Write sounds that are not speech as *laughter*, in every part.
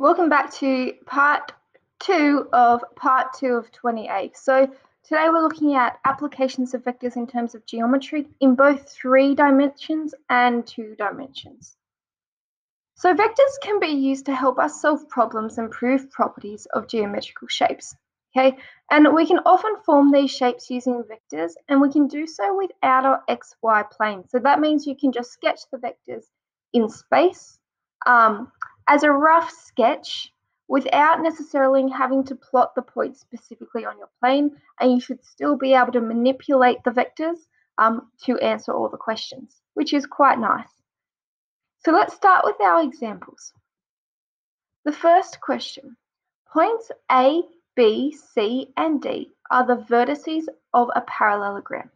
Welcome back to part two of part two of 20A. So today we're looking at applications of vectors in terms of geometry in both three dimensions and two dimensions. So vectors can be used to help us solve problems and prove properties of geometrical shapes. Okay, and we can often form these shapes using vectors and we can do so without our xy plane. So that means you can just sketch the vectors in space um, as a rough sketch without necessarily having to plot the points specifically on your plane and you should still be able to manipulate the vectors um, to answer all the questions, which is quite nice. So let's start with our examples. The first question, points A, B, C, and D are the vertices of a parallelogram.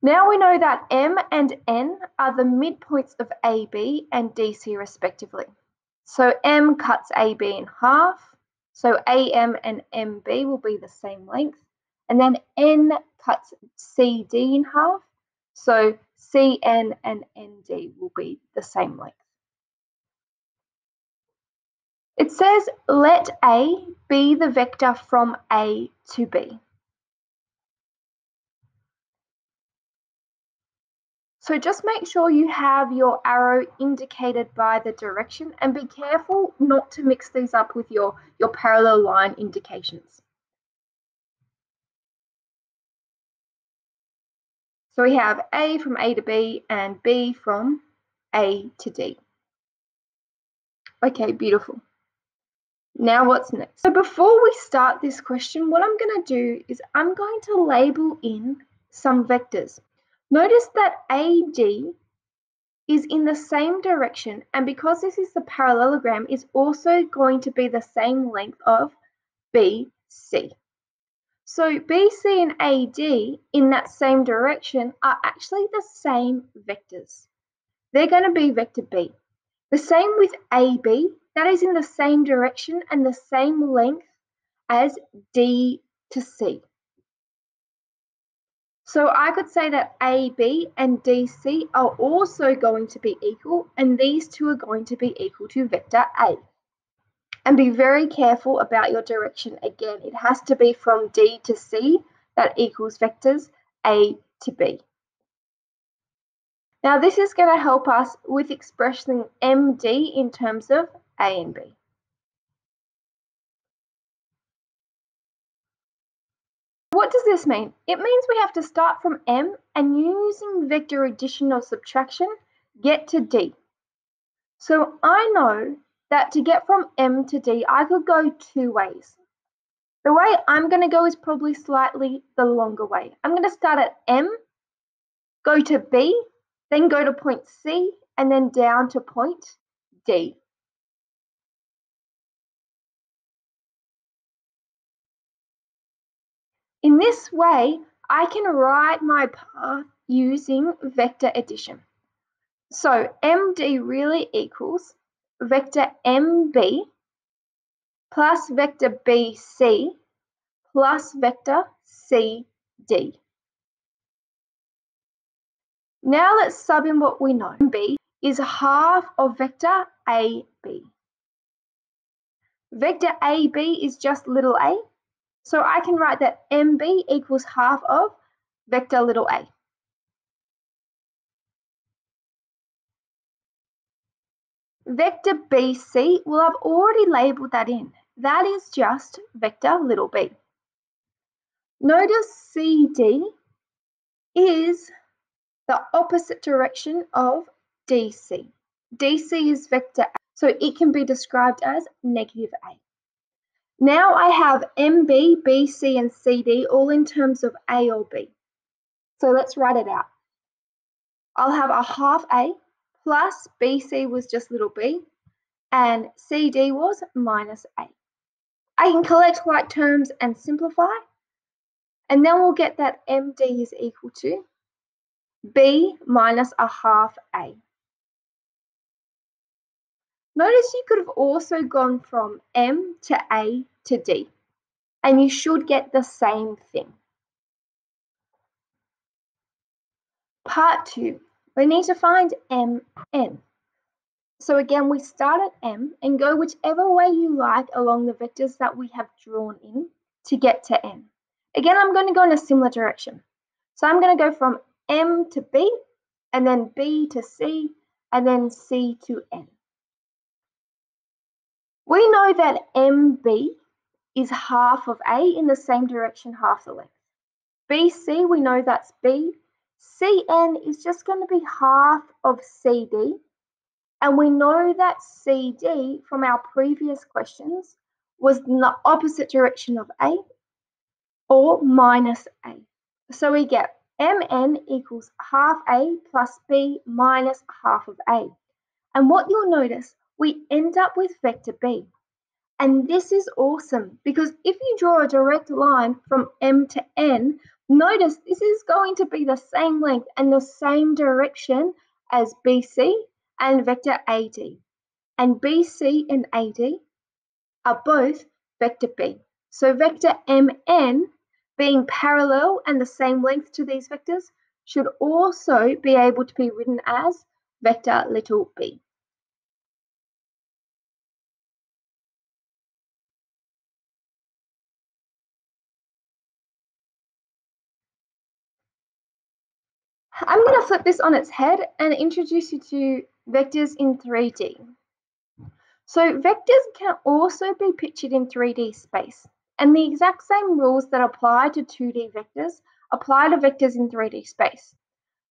Now we know that M and N are the midpoints of AB and DC respectively. So M cuts AB in half, so AM and MB will be the same length. And then N cuts CD in half, so CN and ND will be the same length. It says let A be the vector from A to B. So just make sure you have your arrow indicated by the direction and be careful not to mix these up with your, your parallel line indications. So we have A from A to B and B from A to D. Okay, beautiful. Now what's next? So before we start this question, what I'm going to do is I'm going to label in some vectors. Notice that AD is in the same direction and because this is the parallelogram is also going to be the same length of BC. So BC and AD in that same direction are actually the same vectors. They're going to be vector B. The same with AB, that is in the same direction and the same length as D to C. So I could say that AB and DC are also going to be equal and these two are going to be equal to vector A. And be very careful about your direction again. It has to be from D to C that equals vectors A to B. Now this is going to help us with expressing MD in terms of A and B. What does this mean? It means we have to start from M and using vector addition or subtraction, get to D. So I know that to get from M to D, I could go two ways. The way I'm going to go is probably slightly the longer way. I'm going to start at M, go to B, then go to point C, and then down to point D. In this way, I can write my path using vector addition. So MD really equals vector MB plus vector BC plus vector CD. Now let's sub in what we know. B is half of vector AB. Vector AB is just little a, so I can write that MB equals half of vector little a. Vector BC, well, I've already labelled that in. That is just vector little b. Notice CD is the opposite direction of DC. DC is vector A, so it can be described as negative A. Now I have MB, BC, and CD all in terms of A or B. So let's write it out. I'll have a half A plus BC was just little b, and CD was minus A. I can collect like terms and simplify, and then we'll get that MD is equal to B minus a half A. Notice you could have also gone from M to A to D, and you should get the same thing. Part 2 we need to find mn. So again, we start at M and go whichever way you like along the vectors that we have drawn in to get to N. Again, I'm going to go in a similar direction. So I'm going to go from M to B, and then B to C, and then C to N. We know that MB is half of A in the same direction, half the length. BC, we know that's B. CN is just going to be half of CD. And we know that CD from our previous questions was in the opposite direction of A or minus A. So we get mn equals half a plus b minus half of a. And what you'll notice, we end up with vector b. And this is awesome because if you draw a direct line from m to n, notice this is going to be the same length and the same direction as BC and vector AD. And BC and AD are both vector B. So vector MN being parallel and the same length to these vectors should also be able to be written as vector little b. I'm going to flip this on its head and introduce you to vectors in 3D. So vectors can also be pictured in 3D space. And the exact same rules that apply to 2D vectors apply to vectors in 3D space.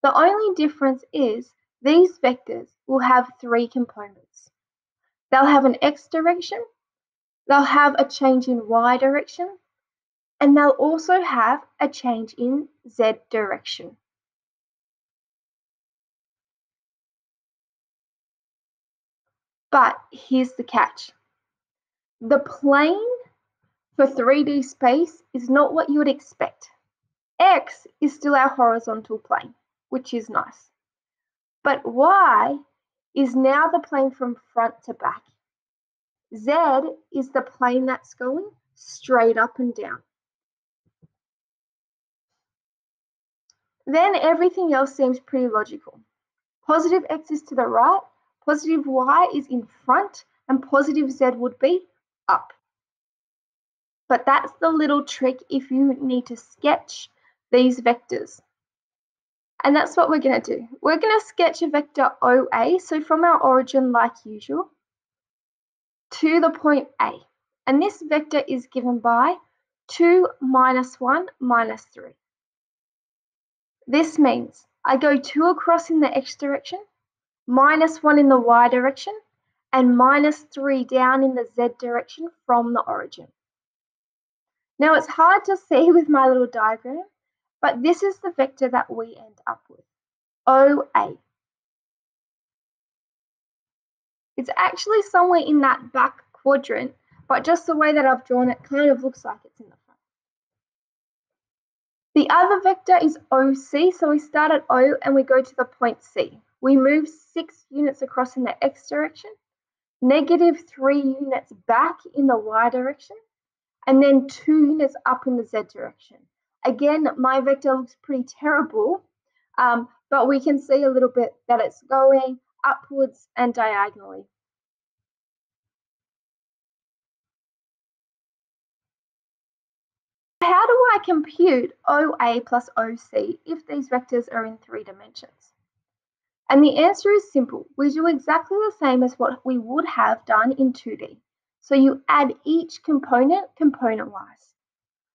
The only difference is these vectors will have three components. They'll have an x direction, they'll have a change in y direction, and they'll also have a change in z direction. But here's the catch. The plane for 3D space is not what you would expect. X is still our horizontal plane, which is nice. But Y is now the plane from front to back. Z is the plane that's going straight up and down. Then everything else seems pretty logical. Positive x is to the right, positive y is in front, and positive z would be up. But that's the little trick if you need to sketch these vectors. And that's what we're going to do. We're going to sketch a vector OA, so from our origin like usual, to the point A. And this vector is given by 2 minus 1 minus 3. This means I go 2 across in the x direction, minus 1 in the y direction, and minus 3 down in the z direction from the origin. Now it's hard to see *laughs* with my little diagram, but this is the vector that we end up with, OA. It's actually somewhere in that back quadrant, but just the way that I've drawn it kind of looks like it's in the front. The other vector is OC, so we start at O and we go to the point C. We move six units across in the X direction, negative three units back in the Y direction, and then two units up in the z direction. Again, my vector looks pretty terrible, um, but we can see a little bit that it's going upwards and diagonally. How do I compute OA plus OC if these vectors are in three dimensions? And the answer is simple. We do exactly the same as what we would have done in 2D. So you add each component component-wise.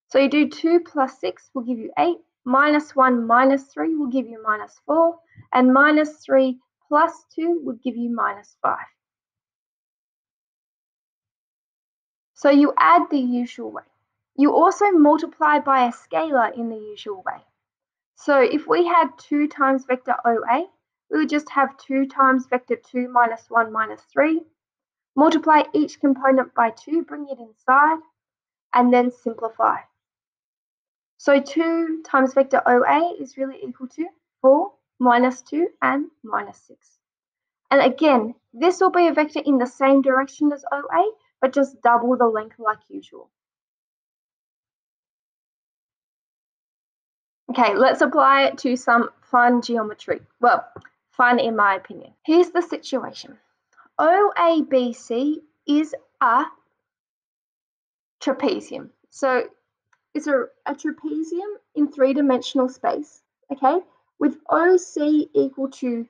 So you do 2 plus 6 will give you 8, minus 1 minus 3 will give you minus 4, and minus 3 plus 2 would give you minus 5. So you add the usual way. You also multiply by a scalar in the usual way. So if we had 2 times vector OA, we would just have 2 times vector 2 minus 1 minus 3 Multiply each component by 2, bring it inside, and then simplify. So 2 times vector OA is really equal to 4 minus 2 and minus 6. And again, this will be a vector in the same direction as OA, but just double the length like usual. Okay, let's apply it to some fun geometry. Well, fun in my opinion. Here's the situation. OABC is a trapezium. So it's a, a trapezium in three-dimensional space, okay, with OC equal to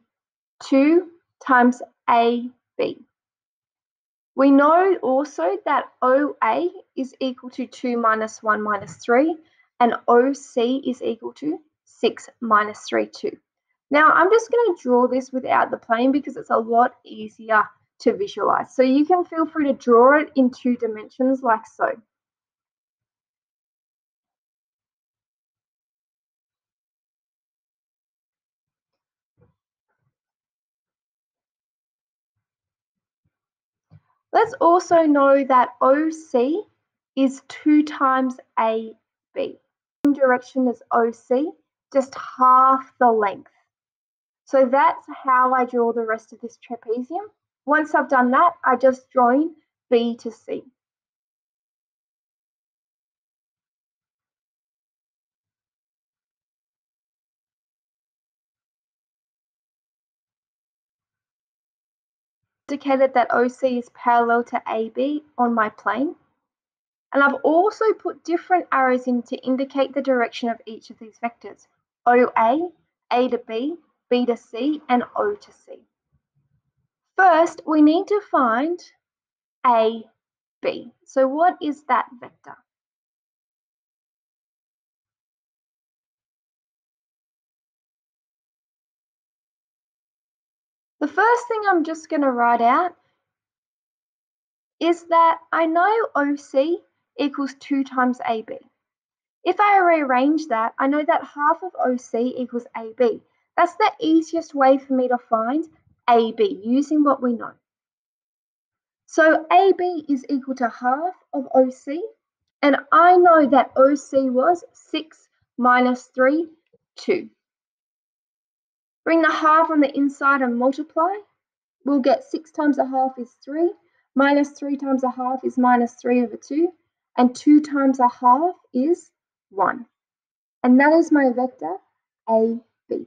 2 times AB. We know also that OA is equal to 2 minus 1 minus 3 and OC is equal to 6 minus 3, 2. Now I'm just going to draw this without the plane because it's a lot easier to visualize. So you can feel free to draw it in two dimensions like so. Let's also know that OC is 2 times AB. Same direction as OC, just half the length. So that's how I draw the rest of this trapezium. Once I've done that, I just join B to C. indicated that OC is parallel to AB on my plane. And I've also put different arrows in to indicate the direction of each of these vectors. OA, A to B, B to C, and O to C. First, we need to find AB. So what is that vector? The first thing I'm just going to write out is that I know OC equals 2 times AB. If I rearrange that, I know that half of OC equals AB. That's the easiest way for me to find AB using what we know. So AB is equal to half of OC, and I know that OC was 6 minus 3, 2. Bring the half on the inside and multiply. We'll get 6 times a half is 3, minus 3 times a half is minus 3 over 2, and 2 times a half is 1. And that is my vector AB.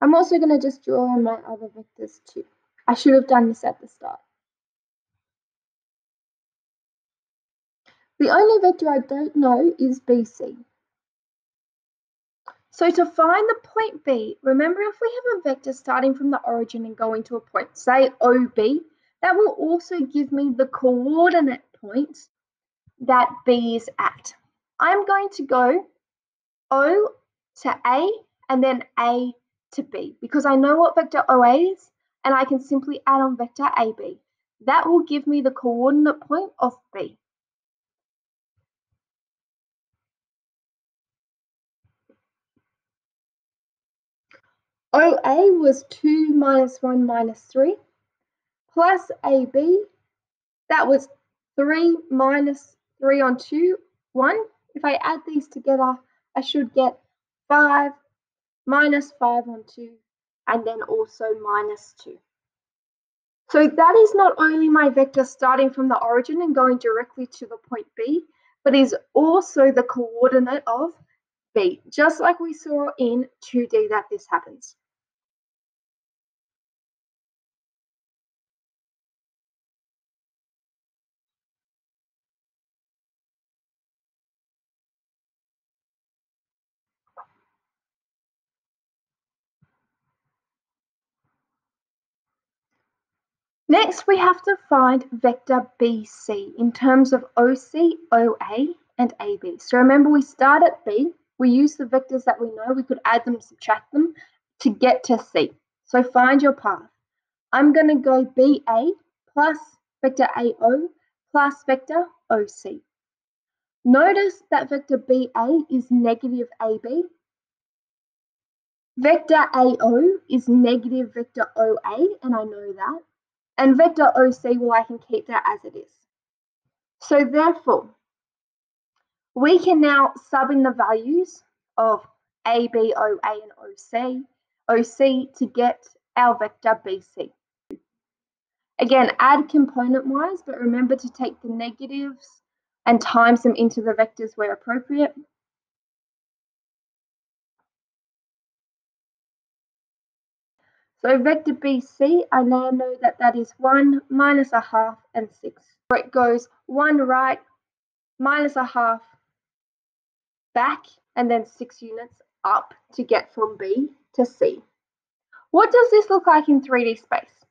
I'm also going to just draw on my other vectors too. I should have done this at the start. The only vector I don't know is BC. So to find the point B, remember if we have a vector starting from the origin and going to a point, say OB, that will also give me the coordinate point that B is at. I'm going to go O to A and then A to B because I know what vector OA is and I can simply add on vector AB. That will give me the coordinate point of B. OA was 2 minus 1 minus 3 plus AB, that was 3 minus 3 on 2, 1. If I add these together, I should get 5 minus 5 on 2, and then also minus 2. So that is not only my vector starting from the origin and going directly to the point B, but is also the coordinate of B, just like we saw in 2D that this happens. Next, we have to find vector BC in terms of OC, OA, and AB. So remember, we start at B, we use the vectors that we know, we could add them, subtract them to get to C. So find your path. I'm going to go BA plus vector AO plus vector OC. Notice that vector BA is negative AB. Vector AO is negative vector OA, and I know that. And vector OC, well, I can keep that as it is. So therefore, we can now sub in the values of A, B, O, A, and OC, OC to get our vector BC. Again, add component-wise, but remember to take the negatives and times them into the vectors where appropriate. So vector BC, I now know that that is 1 minus a half and 6. Where it goes 1 right, minus a half back, and then 6 units up to get from B to C. What does this look like in 3D space?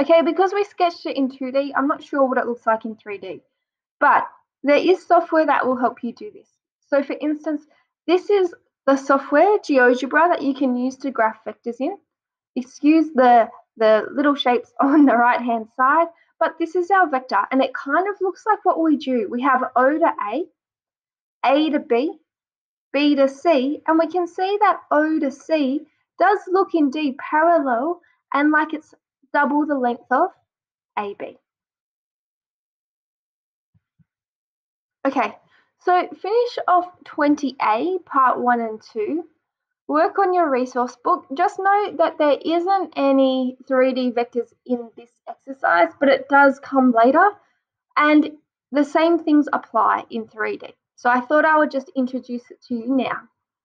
Okay, because we sketched it in 2D, I'm not sure what it looks like in 3D, but there is software that will help you do this. So for instance, this is the software GeoGebra that you can use to graph vectors in. Excuse the, the little shapes *laughs* on the right hand side, but this is our vector and it kind of looks like what we do. We have O to A, A to B, B to C, and we can see that O to C does look indeed parallel and like it's double the length of AB. Okay, so finish off 20A, part 1 and 2. Work on your resource book. Just note that there isn't any 3D vectors in this exercise, but it does come later. And the same things apply in 3D. So I thought I would just introduce it to you now.